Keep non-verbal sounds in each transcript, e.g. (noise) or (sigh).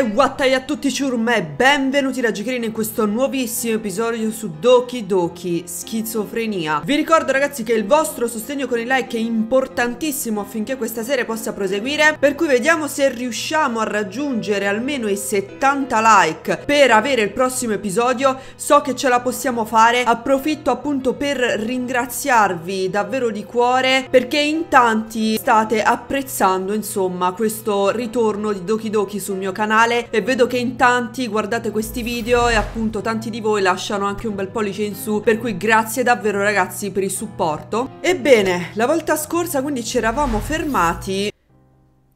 Wattai a tutti ciurme, benvenuti da Giocherina in questo nuovissimo episodio su Doki Doki Schizofrenia. Vi ricordo ragazzi che il vostro sostegno con il like è importantissimo affinché questa serie possa proseguire, per cui vediamo se riusciamo a raggiungere almeno i 70 like per avere il prossimo episodio. So che ce la possiamo fare, approfitto appunto per ringraziarvi davvero di cuore perché in tanti state apprezzando insomma questo ritorno di Doki Doki sul mio canale e vedo che in tanti guardate questi video e appunto tanti di voi lasciano anche un bel pollice in su per cui grazie davvero ragazzi per il supporto. Ebbene la volta scorsa quindi ci eravamo fermati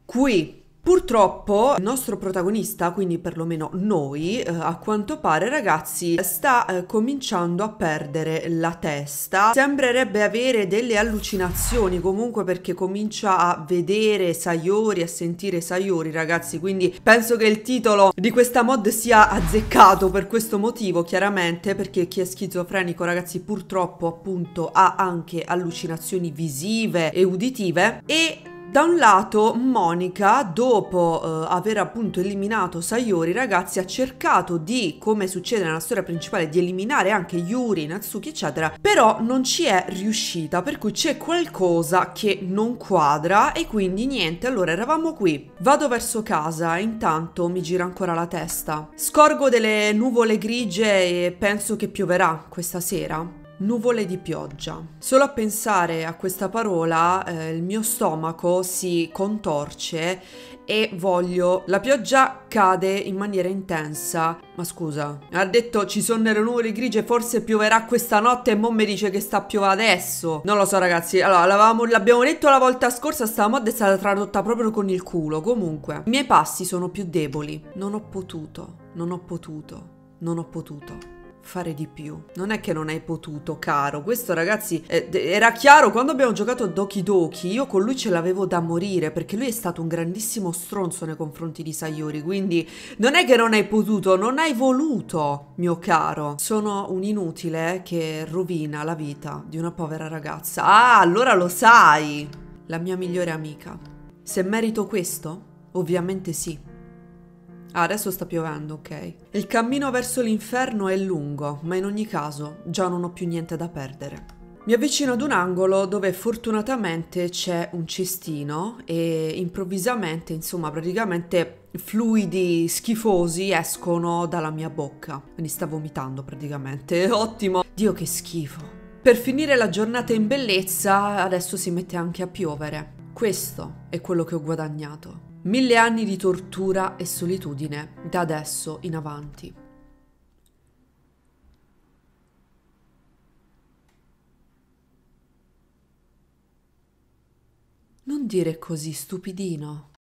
qui Purtroppo il nostro protagonista, quindi perlomeno noi, eh, a quanto pare ragazzi, sta eh, cominciando a perdere la testa. Sembrerebbe avere delle allucinazioni comunque perché comincia a vedere Sayori, a sentire Sayori ragazzi, quindi penso che il titolo di questa mod sia azzeccato per questo motivo chiaramente perché chi è schizofrenico ragazzi purtroppo appunto ha anche allucinazioni visive e uditive e da un lato Monica, dopo eh, aver appunto eliminato Sayori, ragazzi, ha cercato di, come succede nella storia principale, di eliminare anche Yuri, Natsuki, eccetera, però non ci è riuscita, per cui c'è qualcosa che non quadra e quindi niente, allora eravamo qui. Vado verso casa, intanto mi gira ancora la testa. Scorgo delle nuvole grigie e penso che pioverà questa sera nuvole di pioggia. Solo a pensare a questa parola eh, il mio stomaco si contorce e voglio... La pioggia cade in maniera intensa. Ma scusa, ha detto ci sono le nuvole grigie, forse pioverà questa notte e mo mi dice che sta piovendo adesso. Non lo so ragazzi, allora l'abbiamo detto la volta scorsa, sta mod è stata tradotta proprio con il culo. Comunque, i miei passi sono più deboli. Non ho potuto, non ho potuto, non ho potuto fare di più. Non è che non hai potuto, caro. Questo, ragazzi, eh, era chiaro quando abbiamo giocato a Doki Doki. Io con lui ce l'avevo da morire perché lui è stato un grandissimo stronzo nei confronti di Sayori. Quindi non è che non hai potuto, non hai voluto, mio caro. Sono un inutile che rovina la vita di una povera ragazza. Ah, allora lo sai! La mia migliore amica. Se merito questo? Ovviamente sì. Ah, adesso sta piovendo, ok. Il cammino verso l'inferno è lungo, ma in ogni caso già non ho più niente da perdere. Mi avvicino ad un angolo dove fortunatamente c'è un cestino e improvvisamente, insomma, praticamente fluidi schifosi escono dalla mia bocca. Quindi sta vomitando praticamente. (laughs) Ottimo. Dio che schifo. Per finire la giornata in bellezza, adesso si mette anche a piovere. Questo è quello che ho guadagnato. Mille anni di tortura e solitudine da adesso in avanti. Non dire così, stupidino.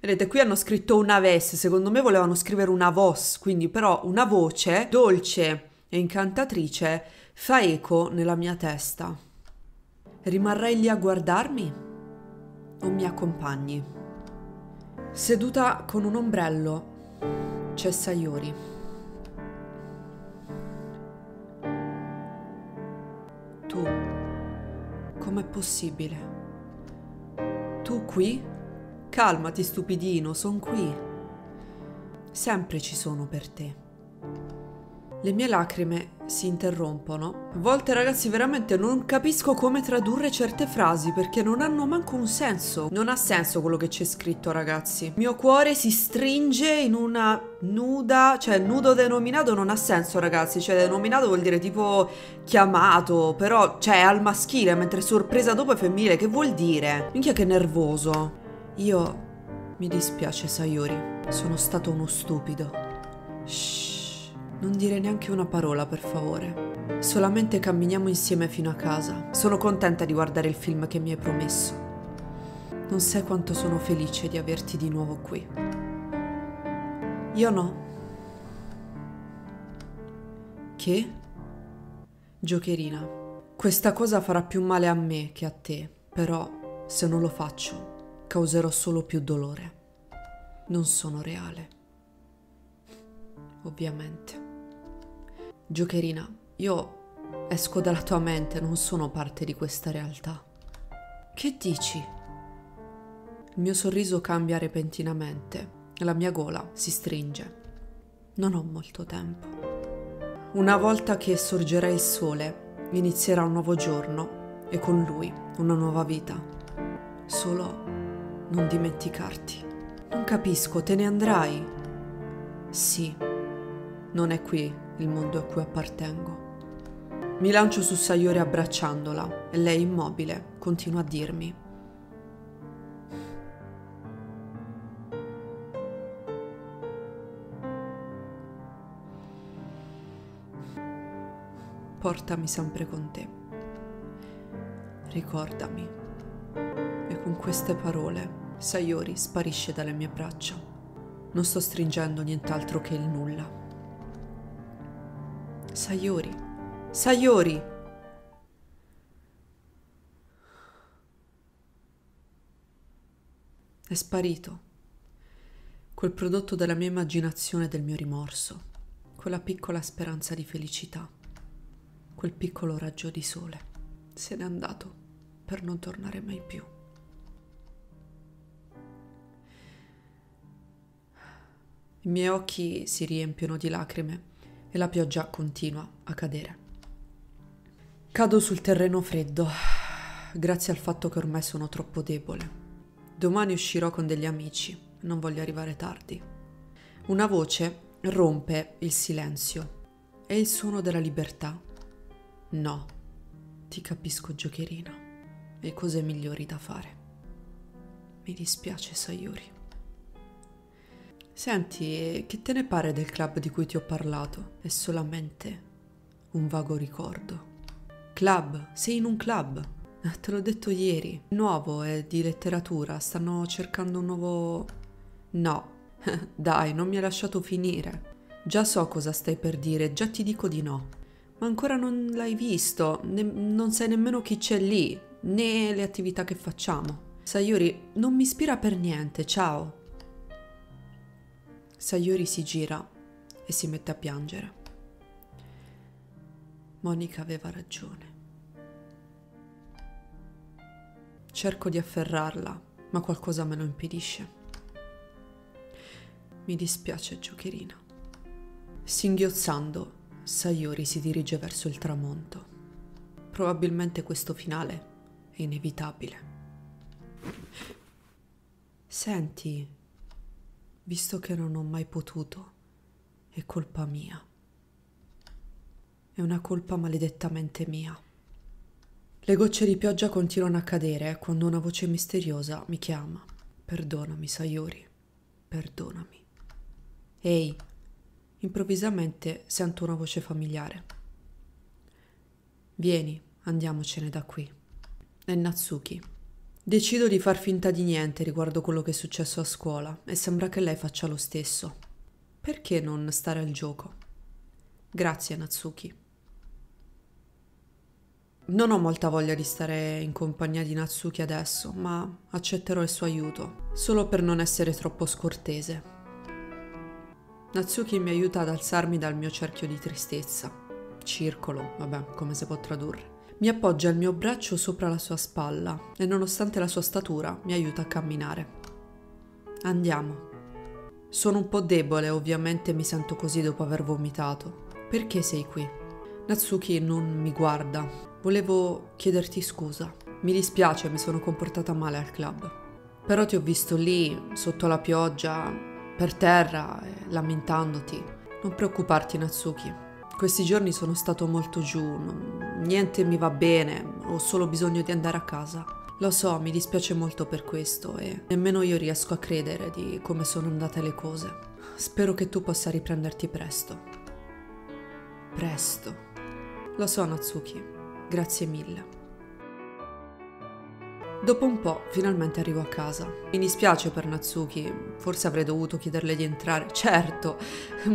Vedete, qui hanno scritto una ves, secondo me volevano scrivere una vos, quindi però una voce dolce e incantatrice fa eco nella mia testa. Rimarrai lì a guardarmi o mi accompagni? Seduta con un ombrello c'è Sayori. Tu, com'è possibile? Tu qui? Calmati, stupidino, son qui. Sempre ci sono per te. Le mie lacrime si interrompono. A volte ragazzi veramente non capisco come tradurre certe frasi perché non hanno manco un senso. Non ha senso quello che c'è scritto ragazzi. Mio cuore si stringe in una nuda, cioè nudo denominato non ha senso ragazzi, cioè denominato vuol dire tipo chiamato, però cioè al maschile mentre sorpresa dopo è femminile, che vuol dire? Minchia che nervoso. Io mi dispiace Sayori, sono stato uno stupido. Shh. Non dire neanche una parola, per favore. Solamente camminiamo insieme fino a casa. Sono contenta di guardare il film che mi hai promesso. Non sai quanto sono felice di averti di nuovo qui. Io no. Che? Giocherina. Questa cosa farà più male a me che a te, però se non lo faccio, causerò solo più dolore. Non sono reale. Ovviamente. Giocherina, io esco dalla tua mente, non sono parte di questa realtà. Che dici? Il mio sorriso cambia repentinamente La mia gola si stringe. Non ho molto tempo. Una volta che sorgerà il sole, inizierà un nuovo giorno e con lui una nuova vita. Solo non dimenticarti. Non capisco, te ne andrai? Sì, non è qui il mondo a cui appartengo. Mi lancio su Sayori abbracciandola e lei immobile continua a dirmi. Portami sempre con te. Ricordami. E con queste parole Sayori sparisce dalle mie braccia. Non sto stringendo nient'altro che il nulla. Sayori. Sayori! È sparito. Quel prodotto della mia immaginazione e del mio rimorso. Quella piccola speranza di felicità. Quel piccolo raggio di sole. Se n'è andato per non tornare mai più. I miei occhi si riempiono di lacrime e la pioggia continua a cadere. Cado sul terreno freddo, grazie al fatto che ormai sono troppo debole. Domani uscirò con degli amici, non voglio arrivare tardi. Una voce rompe il silenzio. È il suono della libertà. No, ti capisco giocherina. E cose migliori da fare. Mi dispiace, Sayuri. Senti, che te ne pare del club di cui ti ho parlato? È solamente un vago ricordo. Club, sei in un club. Eh, te l'ho detto ieri. Nuovo, è di letteratura. Stanno cercando un nuovo... No. (laughs) Dai, non mi hai lasciato finire. Già so cosa stai per dire, già ti dico di no. Ma ancora non l'hai visto, ne- non sai nemmeno chi c'è lì, né le attività che facciamo. Sayuri, non mi ispira per niente, ciao. Sayuri si gira e si mette a piangere. Monica aveva ragione. Cerco di afferrarla, ma qualcosa me lo impedisce. Mi dispiace, giocherina. Singhiozzando, Sayori si dirige verso il tramonto. Probabilmente questo finale è inevitabile. Senti, visto che non ho mai potuto, è colpa mia. È una colpa maledettamente mia. Le gocce di pioggia continuano a cadere quando una voce misteriosa mi chiama. Perdonami, Sayori. Perdonami. Ehi, improvvisamente sento una voce familiare. Vieni, andiamocene da qui. È Natsuki. Decido di far finta di niente riguardo quello che è successo a scuola e sembra che lei faccia lo stesso. Perché non stare al gioco? Grazie, Natsuki. Non ho molta voglia di stare in compagnia di Natsuki adesso, ma accetterò il suo aiuto, solo per non essere troppo scortese. Natsuki mi aiuta ad alzarmi dal mio cerchio di tristezza. Circolo, vabbè, come si può tradurre. Mi appoggia il mio braccio sopra la sua spalla e nonostante la sua statura mi aiuta a camminare. Andiamo. Sono un po' debole, ovviamente mi sento così dopo aver vomitato. Perché sei qui? Natsuki non mi guarda, Volevo chiederti scusa. Mi dispiace, mi sono comportata male al club. Però ti ho visto lì, sotto la pioggia, per terra, lamentandoti. Non preoccuparti, Natsuki. Questi giorni sono stato molto giù, non, niente mi va bene, ho solo bisogno di andare a casa. Lo so, mi dispiace molto per questo e nemmeno io riesco a credere di come sono andate le cose. Spero che tu possa riprenderti presto. Presto. Lo so, Natsuki, Grazie mille. Dopo un po' finalmente arrivo a casa. Mi dispiace per Natsuki, forse avrei dovuto chiederle di entrare. (laughs) Certo,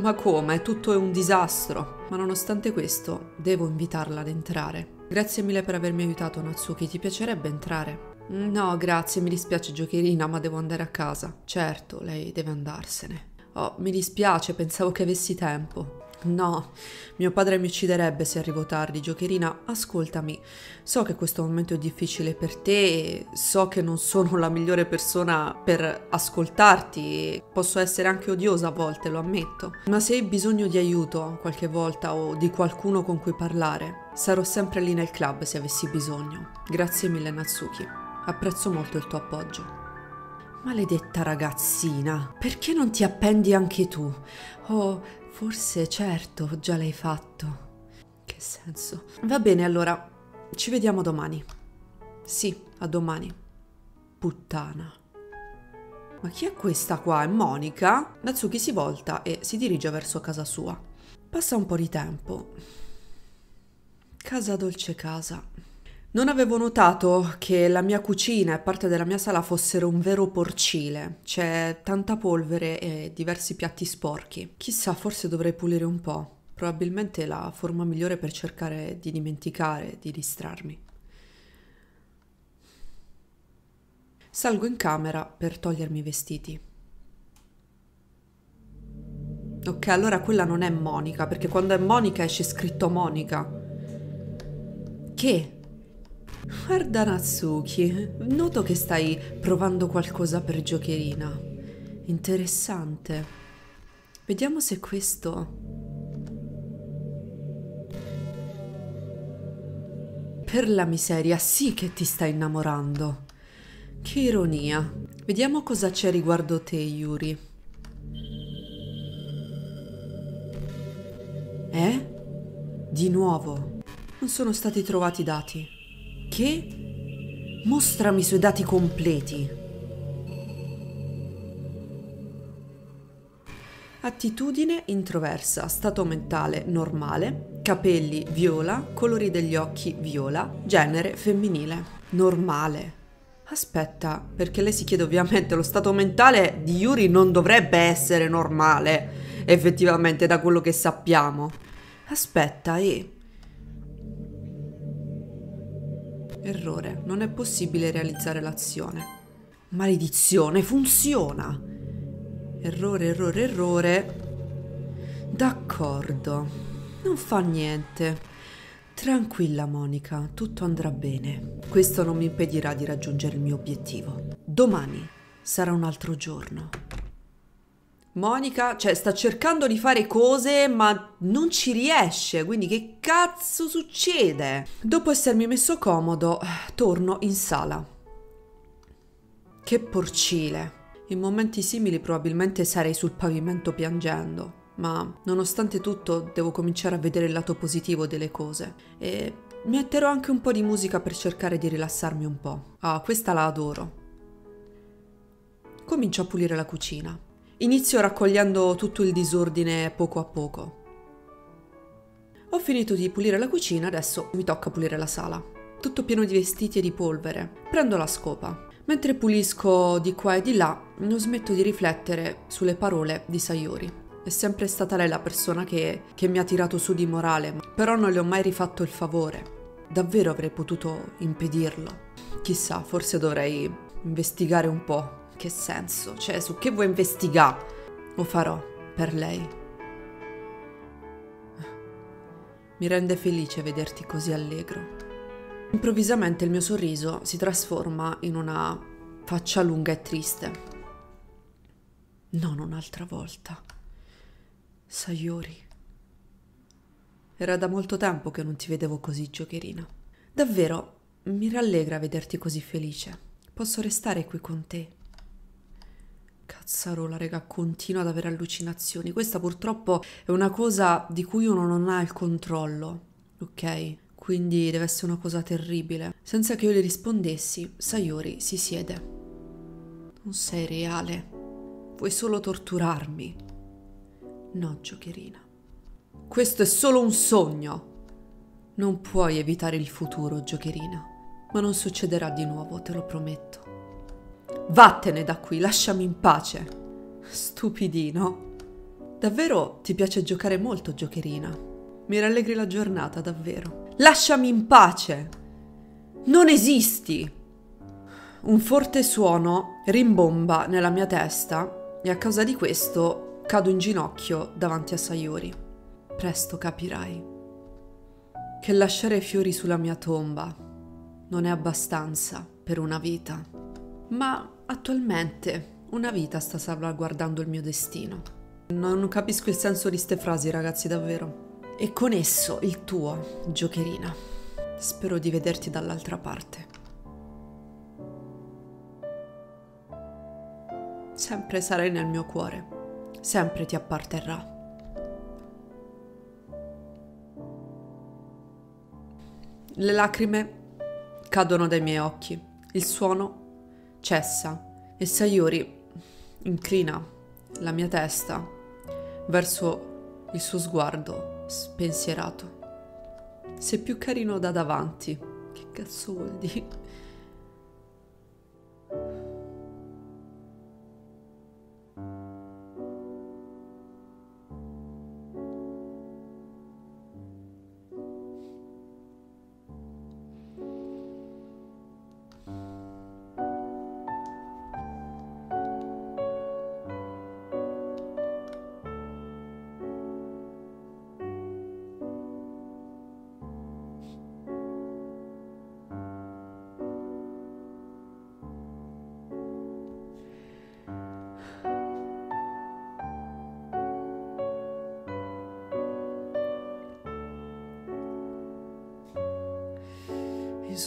ma come? Tutto è un disastro. Ma nonostante questo, devo invitarla ad entrare. Grazie mille per avermi aiutato Natsuki, ti piacerebbe entrare? No, grazie, mi dispiace giocherina, ma devo andare a casa. Certo, lei deve andarsene. Oh, mi dispiace, pensavo che avessi tempo. No, mio padre mi ucciderebbe se arrivo tardi, giocherina. Ascoltami, so che questo momento è difficile per te so che non sono la migliore persona per ascoltarti. Posso essere anche odiosa a volte, lo ammetto. Ma se hai bisogno di aiuto qualche volta o di qualcuno con cui parlare, sarò sempre lì nel club se avessi bisogno. Grazie mille, Natsuki. Apprezzo molto il tuo appoggio. Maledetta ragazzina, perché non ti appendi anche tu? Oh, forse certo, già l'hai fatto. Che senso? Va bene, allora, ci vediamo domani. Sì, a domani. Puttana. Ma chi è questa qua? È Monica? Natsuki si volta e si dirige verso casa sua. Passa un po' di tempo. Casa dolce casa. Non avevo notato che la mia cucina e parte della mia sala fossero un vero porcile. C'è tanta polvere e diversi piatti sporchi. Chissà, forse dovrei pulire un po'. Probabilmente la forma migliore per cercare di dimenticare, di distrarmi. Salgo in camera per togliermi i vestiti. Ok, allora quella non è Monica, perché quando è Monica esce scritto Monica. Che? Guarda Natsuki, noto che stai provando qualcosa per giocherina. Interessante. Vediamo se questo... Per la miseria, sì che ti stai innamorando. Che ironia. Vediamo cosa c'è riguardo te, Yuri. Eh? Di nuovo. Non sono stati trovati dati. Che? Mostrami i suoi dati completi. Attitudine introversa, stato mentale normale, capelli viola, colori degli occhi viola, genere femminile, normale. Aspetta, perché lei si chiede ovviamente lo stato mentale di Yuri non dovrebbe essere normale, effettivamente da quello che sappiamo. Aspetta, e Errore, non è possibile realizzare l'azione. Maledizione, funziona! Errore, errore, errore. D'accordo, non fa niente. Tranquilla Monica, tutto andrà bene. Questo non mi impedirà di raggiungere il mio obiettivo. Domani sarà un altro giorno. Monica, cioè, sta cercando di fare cose, ma non ci riesce. Quindi, che cazzo succede? Dopo essermi messo comodo, torno in sala. Che porcile. In momenti simili, probabilmente sarei sul pavimento piangendo. Ma nonostante tutto, devo cominciare a vedere il lato positivo delle cose. E metterò anche un po' di musica per cercare di rilassarmi un po'. Ah, questa la adoro. Comincio a pulire la cucina. Inizio raccogliendo tutto il disordine poco a poco. Ho finito di pulire la cucina, adesso mi tocca pulire la sala. Tutto pieno di vestiti e di polvere. Prendo la scopa. Mentre pulisco di qua e di là, non smetto di riflettere sulle parole di Sayori. È sempre stata lei la persona che, che mi ha tirato su di morale, però non le ho mai rifatto il favore. Davvero avrei potuto impedirlo. Chissà, forse dovrei investigare un po' che senso? Cioè, su che vuoi investigare? Lo farò per lei. Mi rende felice vederti così allegro. Improvvisamente il mio sorriso si trasforma in una faccia lunga e triste. Non un'altra volta. Sayori. Era da molto tempo che non ti vedevo così giocherina. Davvero, mi rallegra vederti così felice. Posso restare qui con te. Cazzarola, raga, continua ad avere allucinazioni. Questa purtroppo è una cosa di cui uno non ha il controllo, ok? Quindi deve essere una cosa terribile. Senza che io le rispondessi, Sayori si siede. Non sei reale. Vuoi solo torturarmi. No, giocherina. Questo è solo un sogno. Non puoi evitare il futuro, giocherina. Ma non succederà di nuovo, te lo prometto. Vattene da qui, lasciami in pace. Stupidino. Davvero ti piace giocare molto, giocherina. Mi rallegri la giornata, davvero. Lasciami in pace. Non esisti. Un forte suono rimbomba nella mia testa e a causa di questo cado in ginocchio davanti a Sayori. presto capirai che lasciare fiori sulla mia tomba non è abbastanza per una vita, ma attualmente una vita sta salvaguardando il mio destino. Non capisco il senso di ste frasi, ragazzi, davvero. E con esso il tuo, giocherina. Spero di vederti dall'altra parte. Sempre sarai nel mio cuore, sempre ti apparterrà. Le lacrime cadono dai miei occhi, il suono cessa e Sayuri inclina la mia testa verso il suo sguardo spensierato. Sei più carino da davanti. Che cazzo vuol dire?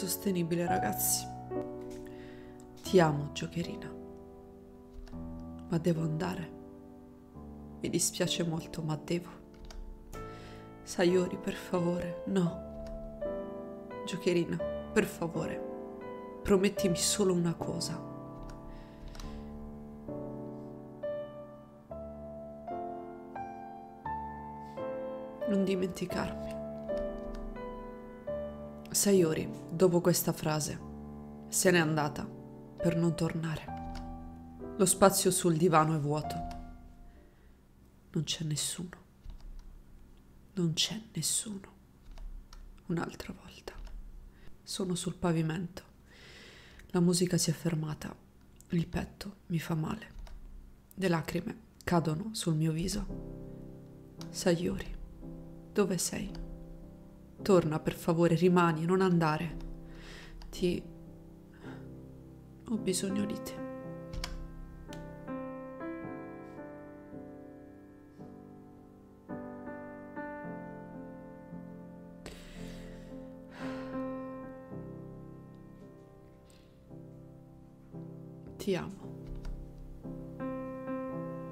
Insostenibile, ragazzi. Ti amo, giocherina. Ma devo andare. Mi dispiace molto, ma devo. Sayori, per favore, no. Giocherina, per favore, promettimi solo una cosa. Non dimenticarmi. Sayori, dopo questa frase, se n'è andata per non tornare. Lo spazio sul divano è vuoto. Non c'è nessuno. Non c'è nessuno. Un'altra volta. Sono sul pavimento. La musica si è fermata. Il petto mi fa male. Le lacrime cadono sul mio viso. Sayori, dove sei? Torna, per favore, rimani, non andare. Ti... ho bisogno di te. Ti amo.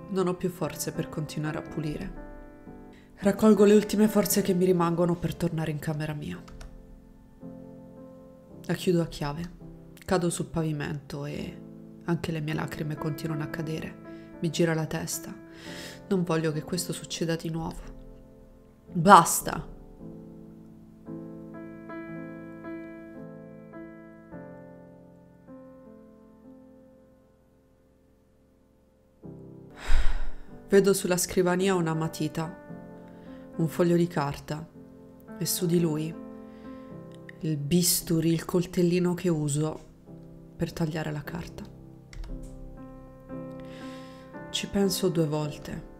Non ho più forze per continuare a pulire. Raccolgo le ultime forze che mi rimangono per tornare in camera mia. La chiudo a chiave, cado sul pavimento e anche le mie lacrime continuano a cadere. Mi gira la testa. Non voglio che questo succeda di nuovo. Basta! Vedo sulla scrivania una matita un foglio di carta e su di lui il bisturi, il coltellino che uso per tagliare la carta. Ci penso due volte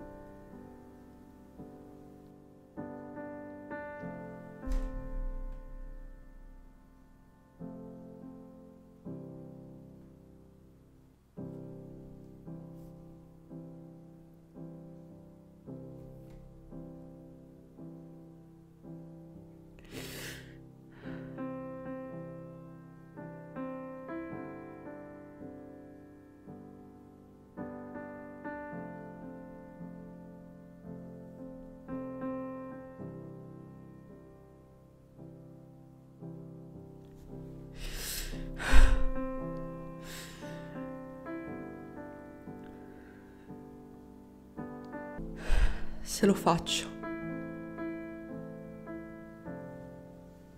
se lo faccio,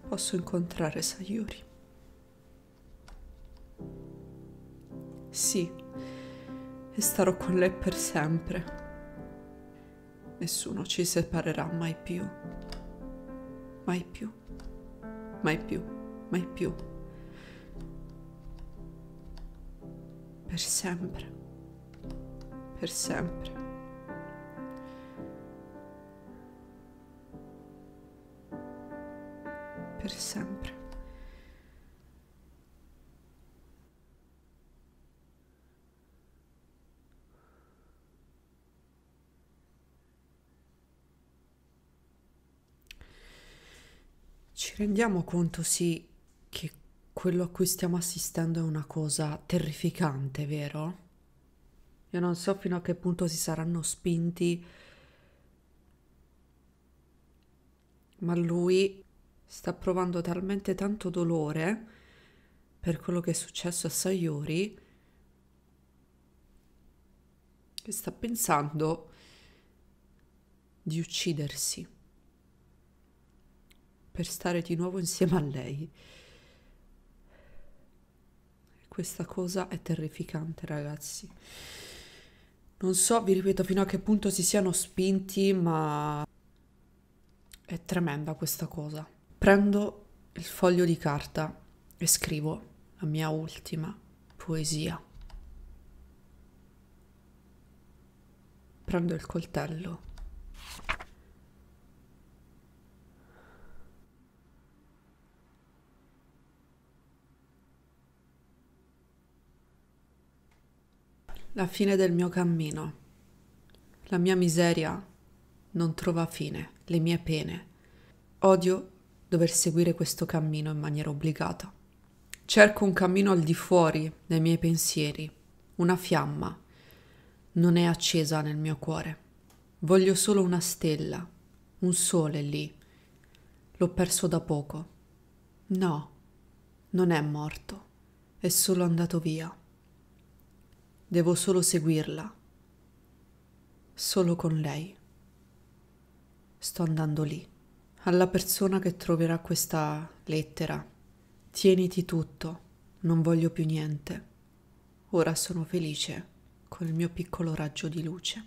posso incontrare Sayuri. Sì, e starò con lei per sempre. Nessuno ci separerà mai più. Mai più. Mai più. Mai più. Per sempre. Per sempre. Rendiamo conto, sì, che quello a cui stiamo assistendo è una cosa terrificante, vero? Io non so fino a che punto si saranno spinti, ma lui sta provando talmente tanto dolore per quello che è successo a Sayori che sta pensando di uccidersi per stare di nuovo insieme a lei. Questa cosa è terrificante, ragazzi. Non so, vi ripeto, fino a che punto si siano spinti, ma è tremenda questa cosa. Prendo il foglio di carta e scrivo la mia ultima poesia. Prendo il coltello La fine del mio cammino. La mia miseria non trova fine, le mie pene. Odio dover seguire questo cammino in maniera obbligata. Cerco un cammino al di fuori dei miei pensieri, una fiamma. Non è accesa nel mio cuore. Voglio solo una stella, un sole lì. L'ho perso da poco. No, non è morto, è solo andato via. Devo solo seguirla. Solo con lei. Sto andando lì. Alla persona che troverà questa lettera. Tieniti tutto. Non voglio più niente. Ora sono felice con il mio piccolo raggio di luce.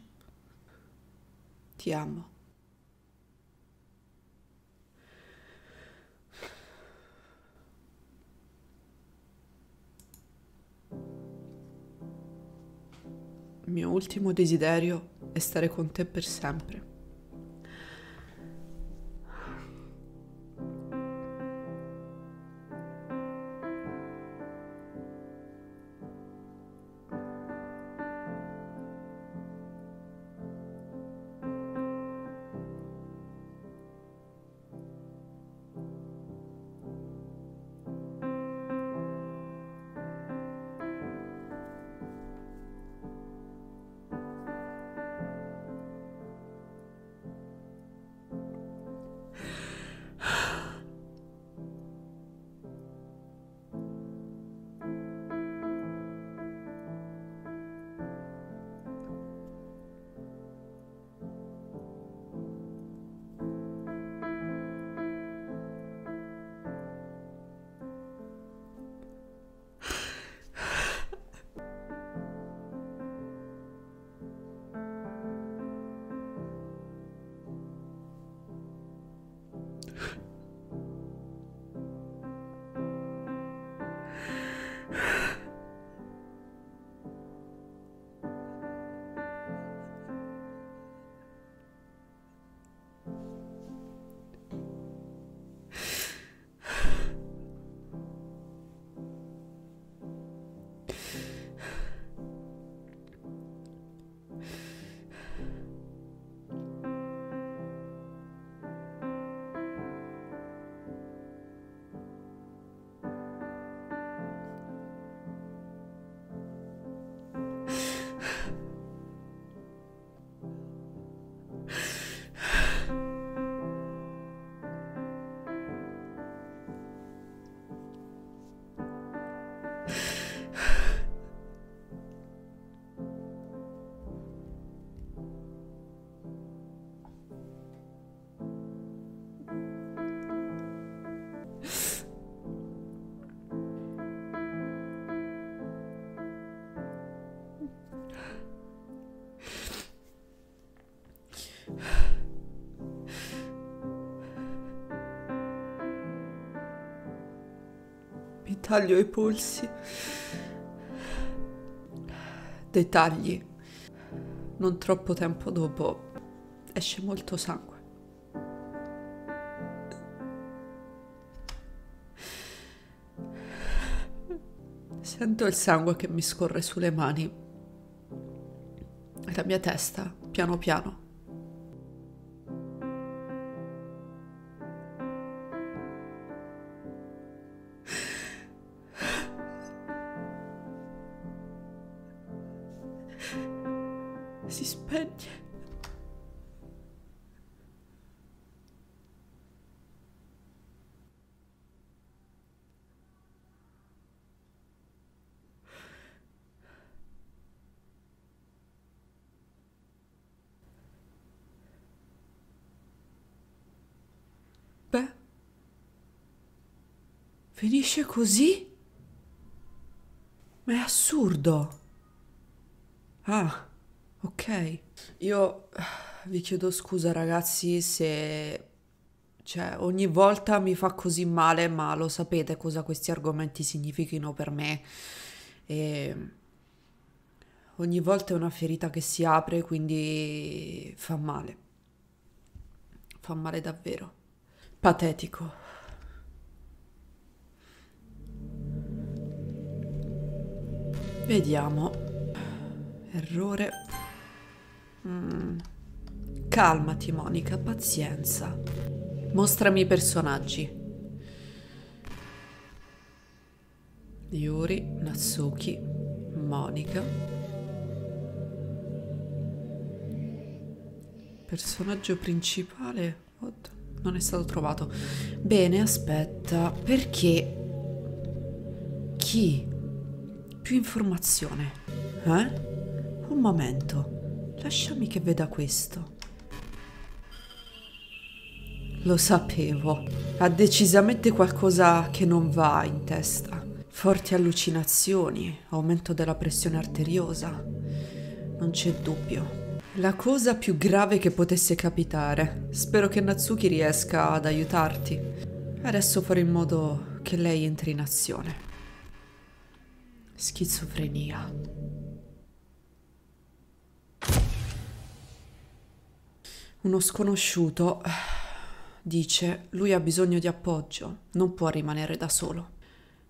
Ti amo. Mio ultimo desiderio è stare con te per sempre. taglio i polsi. Dei tagli. Non troppo tempo dopo esce molto sangue. Sento il sangue che mi scorre sulle mani. La mia testa, piano piano, finisce così? Ma è assurdo. Ah, ok. Io eh, vi chiedo scusa ragazzi se... Cioè, ogni volta mi fa così male, ma lo sapete cosa questi argomenti significhino per me. E ogni volta è una ferita che si apre, quindi fa male. Fa male davvero. Patetico. Vediamo. Errore. Mm. Calmati, Monica, pazienza. Mostrami i personaggi. Yuri, Natsuki, Monica. Personaggio principale. Oddio non è stato trovato. Bene, aspetta, perché... Chi? Più informazione. Eh? Un momento. Lasciami che veda questo. Lo sapevo. Ha decisamente qualcosa che non va in testa. Forti allucinazioni, aumento della pressione arteriosa. Non c'è dubbio. La cosa più grave che potesse capitare. Spero che Natsuki riesca ad aiutarti. Adesso farò in modo che lei entri in azione. Schizofrenia. Uno sconosciuto dice lui ha bisogno di appoggio, non può rimanere da solo.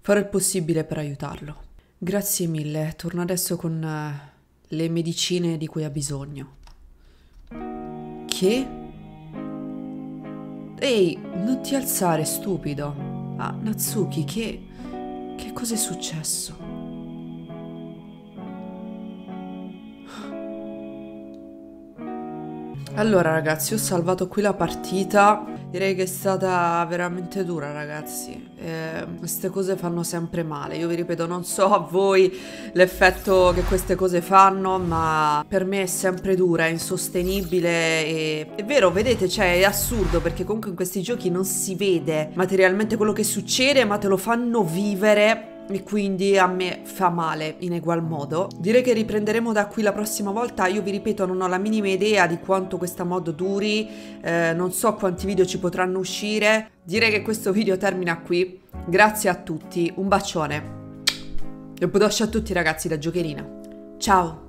Farò il possibile per aiutarlo. Grazie mille, torno adesso con eh, le medicine di cui ha bisogno. Che? Ehi, non ti alzare, stupido. Ah, Natsuki, che... Che cosa è successo? Allora ragazzi, ho salvato qui la partita. Direi che è stata veramente dura ragazzi, eh, queste cose fanno sempre male, io vi ripeto non so a voi l'effetto che queste cose fanno ma per me è sempre dura, è insostenibile e è vero vedete cioè è assurdo perché comunque in questi giochi non si vede materialmente quello che succede ma te lo fanno vivere e quindi a me fa male in egual modo. Direi che riprenderemo da qui la prossima volta, io vi ripeto non ho la minima idea di quanto questa mod duri, eh, non so quanti video ci potranno uscire, direi che questo video termina qui, grazie a tutti, un bacione. E un a tutti ragazzi da giocherina, ciao!